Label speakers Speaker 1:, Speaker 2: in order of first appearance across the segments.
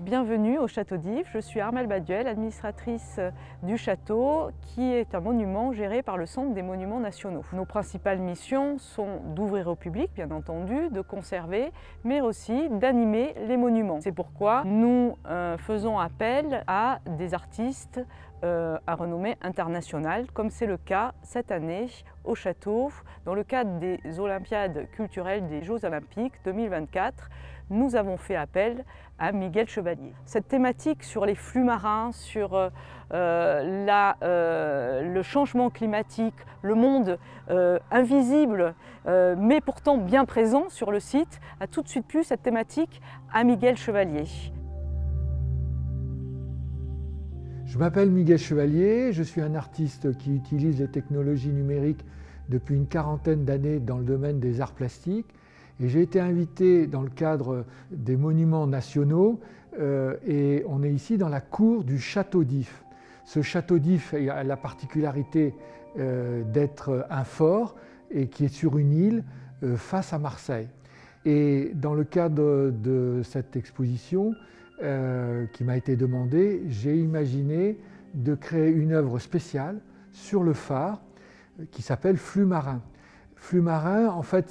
Speaker 1: Bienvenue au Château d'If, je suis Armelle Baduel, administratrice du château qui est un monument géré par le Centre des Monuments Nationaux. Nos principales missions sont d'ouvrir au public bien entendu, de conserver mais aussi d'animer les monuments. C'est pourquoi nous euh, faisons appel à des artistes euh, à renommée internationale, comme c'est le cas cette année au château, dans le cadre des Olympiades culturelles des Jeux Olympiques 2024 nous avons fait appel à Miguel Chevalier. Cette thématique sur les flux marins, sur euh, euh, le changement climatique, le monde euh, invisible mais pourtant bien présent sur le site, a tout de suite plu cette thématique à Miguel Chevalier.
Speaker 2: Je m'appelle Miguel Chevalier, je suis un artiste qui utilise les technologies numériques depuis une quarantaine d'années dans le domaine des arts plastiques. Et j'ai été invité dans le cadre des monuments nationaux euh, et on est ici dans la cour du château d'If. Ce château d'If a la particularité euh, d'être un fort et qui est sur une île euh, face à Marseille. Et dans le cadre de cette exposition qui m'a été demandée, j'ai imaginé de créer une œuvre spéciale sur le phare qui s'appelle Flux marin. Flux marin, en fait,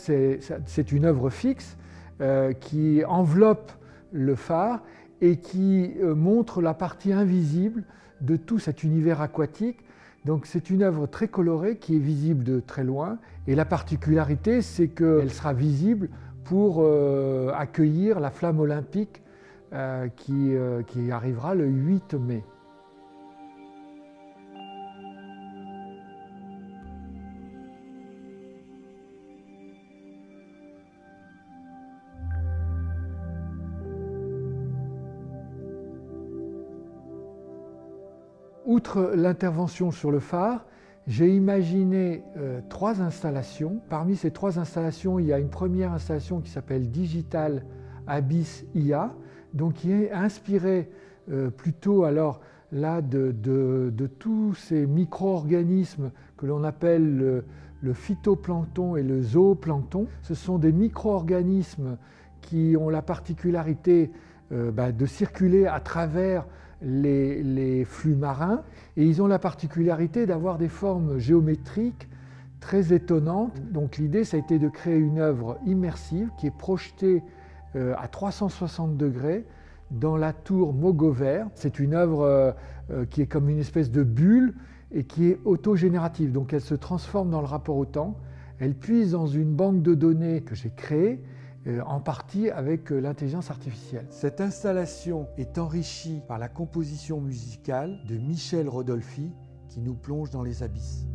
Speaker 2: c'est une œuvre fixe euh, qui enveloppe le phare et qui euh, montre la partie invisible de tout cet univers aquatique. Donc c'est une œuvre très colorée qui est visible de très loin et la particularité c'est qu'elle sera visible pour euh, accueillir la flamme olympique qui, qui arrivera le 8 mai. Outre l'intervention sur le phare, j'ai imaginé euh, trois installations. Parmi ces trois installations, il y a une première installation qui s'appelle Digital Abyss IA, donc qui est inspirée euh, plutôt alors là de, tous ces micro-organismes que l'on appelle le, phytoplancton et le zooplancton. Ce sont des micro-organismes qui ont la particularité euh, bah, de circuler à travers les, flux marins et ils ont la particularité d'avoir des formes géométriques très étonnantes. Donc l'idée, ça a été de créer une œuvre immersive qui est projetée euh, à 360 degrés dans la tour Mogover. C'est une œuvre euh, euh, qui est comme une espèce de bulle et qui est autogénérative. Donc elle se transforme dans le rapport au temps. Elle puise dans une banque de données que j'ai créée en partie avec l'intelligence artificielle. Cette installation est enrichie par la composition musicale de Michel Rodolphi qui nous plonge dans les abysses.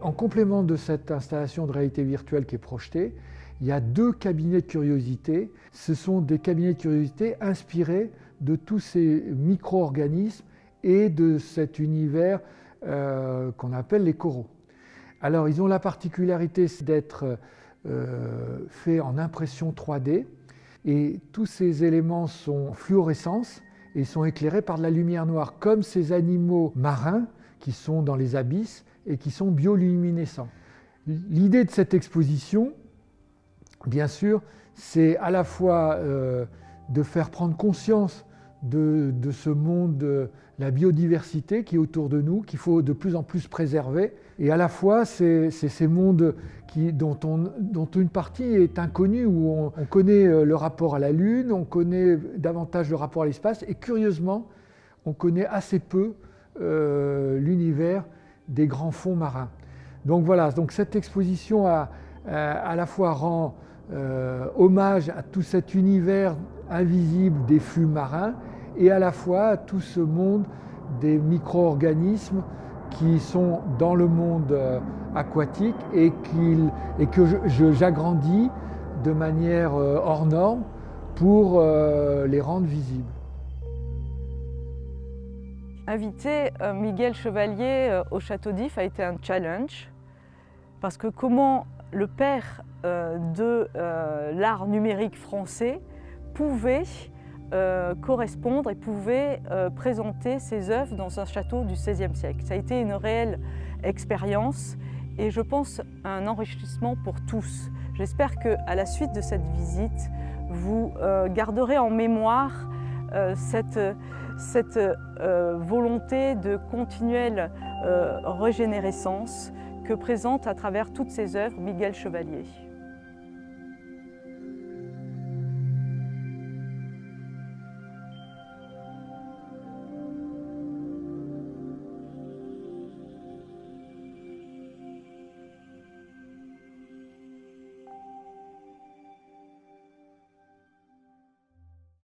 Speaker 2: En complément de cette installation de réalité virtuelle qui est projetée, il y a deux cabinets de curiosité. Ce sont des cabinets de curiosité inspirés de tous ces micro-organismes et de cet univers euh, qu'on appelle les coraux. Alors, ils ont la particularité d'être euh, faits en impression 3D et tous ces éléments sont fluorescence et sont éclairés par de la lumière noire, comme ces animaux marins qui sont dans les abysses et qui sont bioluminescents. L'idée de cette exposition, bien sûr, c'est à la fois euh, de faire prendre conscience de, ce monde, de la biodiversité qui est autour de nous, qu'il faut de plus en plus préserver. Et à la fois, c'est ces mondes dont, une partie est inconnue, où on, connaît euh, le rapport à la Lune, on connaît davantage le rapport à l'espace, et curieusement, on connaît assez peu euh, l'univers des grands fonds marins. Donc voilà, donc cette exposition a, à la fois rend euh, hommage à tout cet univers invisible des flux marins et à la fois à tout ce monde des micro-organismes qui sont dans le monde euh, aquatique et, et que j'agrandis de manière euh, hors norme pour les rendre visibles.
Speaker 1: Inviter Miguel Chevalier au Château d'If a été un challenge parce que comment le père euh, de euh, l'art numérique français pouvait euh, correspondre et pouvait présenter ses œuvres dans un château du XVIe siècle. Ça a été une réelle expérience et je pense un enrichissement pour tous. J'espère qu'à la suite de cette visite, vous euh, garderez en mémoire euh, cette, cette euh, volonté de continuelle régénérescence que présente à travers toutes ses œuvres Miguel Chevalier.